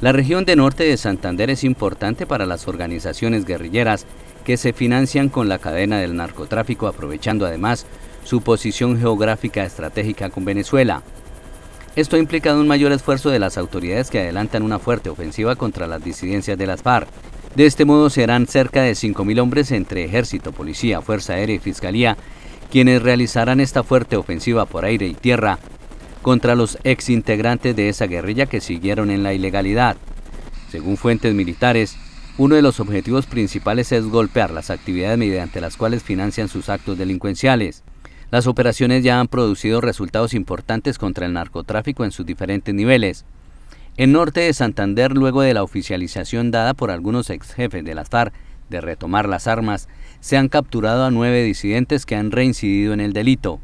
La región de norte de Santander es importante para las organizaciones guerrilleras que se financian con la cadena del narcotráfico aprovechando además su posición geográfica estratégica con Venezuela. Esto ha implicado un mayor esfuerzo de las autoridades que adelantan una fuerte ofensiva contra las disidencias de las FARC. De este modo serán cerca de 5.000 hombres entre ejército, policía, fuerza aérea y fiscalía quienes realizarán esta fuerte ofensiva por aire y tierra contra los exintegrantes de esa guerrilla que siguieron en la ilegalidad. Según fuentes militares, uno de los objetivos principales es golpear las actividades mediante las cuales financian sus actos delincuenciales. Las operaciones ya han producido resultados importantes contra el narcotráfico en sus diferentes niveles. En norte de Santander, luego de la oficialización dada por algunos ex jefes de las FARC de retomar las armas, se han capturado a nueve disidentes que han reincidido en el delito.